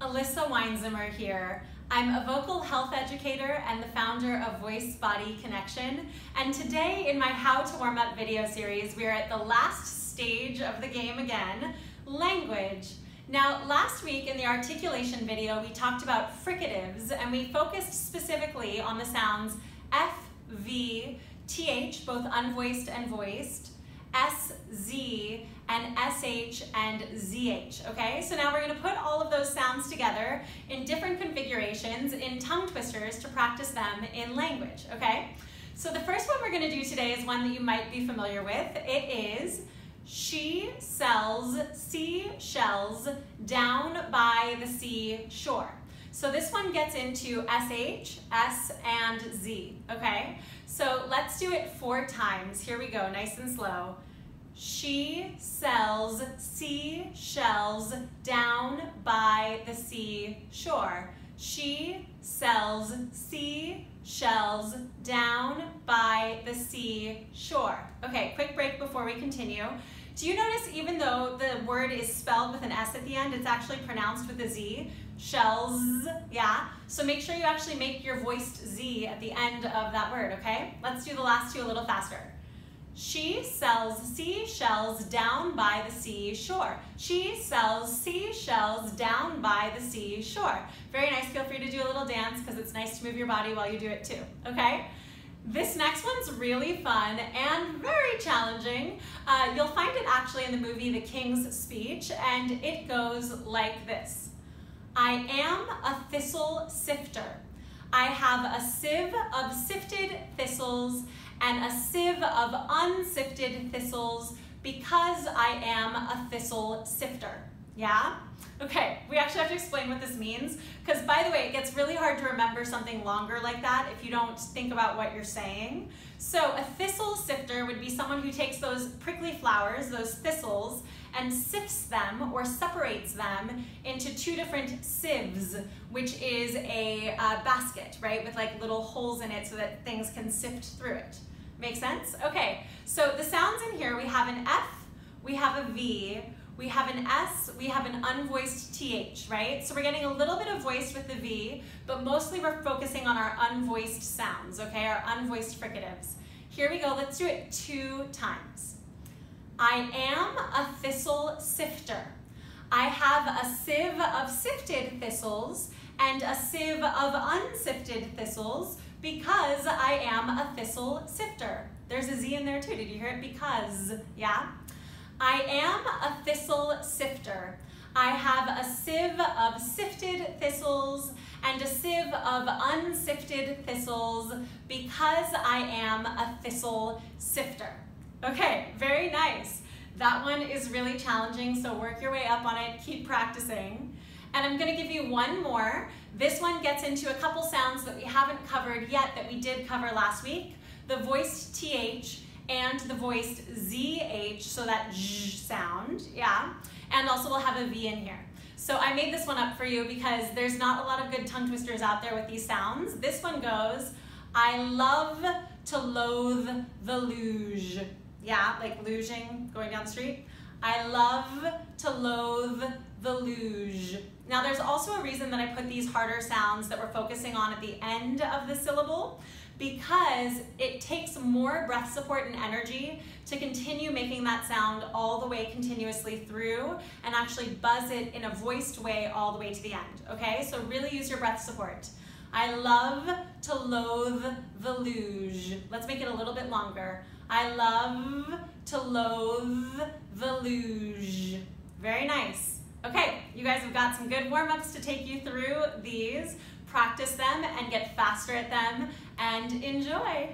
Elissa Weinzimmer here. I'm a vocal health educator and the founder of Voice Body Connection. And today in my How to Warm Up video series, we are at the last stage of the game again, language. Now, last week in the articulation video, we talked about fricatives and we focused specifically on the sounds F, V, TH, both unvoiced and voiced, and SH and ZH, okay? So now we're gonna put all of those sounds together in different configurations in tongue twisters to practice them in language, okay? So the first one we're gonna do today is one that you might be familiar with. It is she sells seashells down by the seashore. So this one gets into SH, S, and Z, okay? So let's do it four times. Here we go, nice and slow. She sells seashells down by the seashore. She sells seashells down by the seashore. Okay, quick break before we continue. Do you notice even though the word is spelled with an S at the end, it's actually pronounced with a Z? Shells, yeah? So make sure you actually make your voiced Z at the end of that word, okay? Let's do the last two a little faster. She sells seashells down by the seashore. She sells seashells down by the seashore. Very nice. Feel free to do a little dance because it's nice to move your body while you do it too, okay? This next one's really fun and very challenging. Uh, you'll find it actually in the movie The King's Speech, and it goes like this. I am a thistle sifter. I have a sieve of sifted thistles and a sieve of unsifted thistles because I am a thistle sifter. Yeah? Okay, we actually have to explain what this means because by the way, it gets really hard to remember something longer like that if you don't think about what you're saying. So a thistle sifter would be someone who takes those prickly flowers, those thistles, and sifts them or separates them into two different sieves, which is a uh, basket, right, with like little holes in it so that things can sift through it. Make sense? Okay, so the sounds in here, we have an F, we have a V, we have an S, we have an unvoiced TH, right? So we're getting a little bit of voice with the V, but mostly we're focusing on our unvoiced sounds, okay, our unvoiced fricatives. Here we go, let's do it two times. I am a thistle sifter. I have a sieve of sifted thistles and a sieve of unsifted thistles because I am a thistle sifter. There's a Z in there too, did you hear it? Because, yeah? I am a thistle sifter. I have a sieve of sifted thistles and a sieve of unsifted thistles because I am a thistle sifter. Okay, very nice. That one is really challenging, so work your way up on it, keep practicing. And I'm gonna give you one more. This one gets into a couple sounds that we haven't covered yet that we did cover last week. The voiced TH and the voiced ZH, so that zh sound, yeah. And also we'll have a V in here. So I made this one up for you because there's not a lot of good tongue twisters out there with these sounds. This one goes, I love to loathe the luge. Yeah, like luging, going down the street. I love to loathe the luge. Now there's also a reason that I put these harder sounds that we're focusing on at the end of the syllable because it takes more breath support and energy to continue making that sound all the way continuously through and actually buzz it in a voiced way all the way to the end, okay? So really use your breath support. I love to loathe the luge. Let's make it a little bit longer. I love to loathe the luge. Very nice. Okay, you guys have got some good warm-ups to take you through these. Practice them and get faster at them and enjoy.